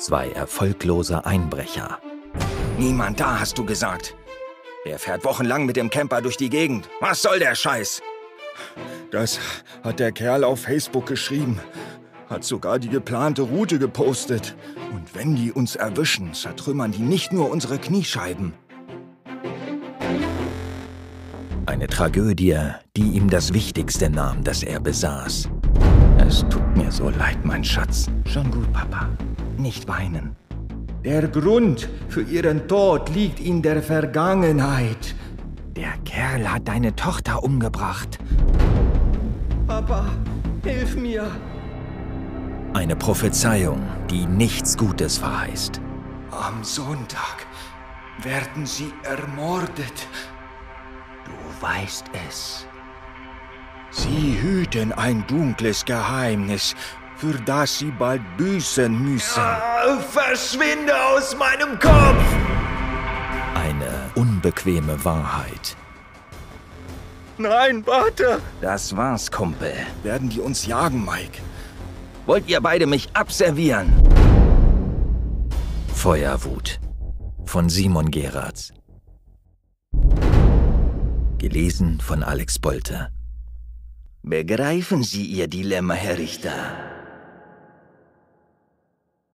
Zwei erfolglose Einbrecher. Niemand da, hast du gesagt. Der fährt wochenlang mit dem Camper durch die Gegend. Was soll der Scheiß? Das hat der Kerl auf Facebook geschrieben. Hat sogar die geplante Route gepostet. Und wenn die uns erwischen, zertrümmern die nicht nur unsere Kniescheiben. Eine Tragödie, die ihm das Wichtigste nahm, das er besaß. Es tut mir so leid, mein Schatz. Schon gut, Papa. Nicht weinen. Der Grund für ihren Tod liegt in der Vergangenheit. Der Kerl hat deine Tochter umgebracht. Papa, hilf mir. Eine Prophezeiung, die nichts Gutes verheißt. Am Sonntag werden sie ermordet. Du weißt es. Sie hüten ein dunkles Geheimnis, für das sie bald büßen müssen. Ah, verschwinde aus meinem Kopf! Eine unbequeme Wahrheit. Nein, warte! Das war's, Kumpel. Werden die uns jagen, Mike? Wollt ihr beide mich abservieren? Feuerwut von Simon Geratz. Gelesen von Alex Bolte. Begreifen Sie Ihr Dilemma, Herr Richter?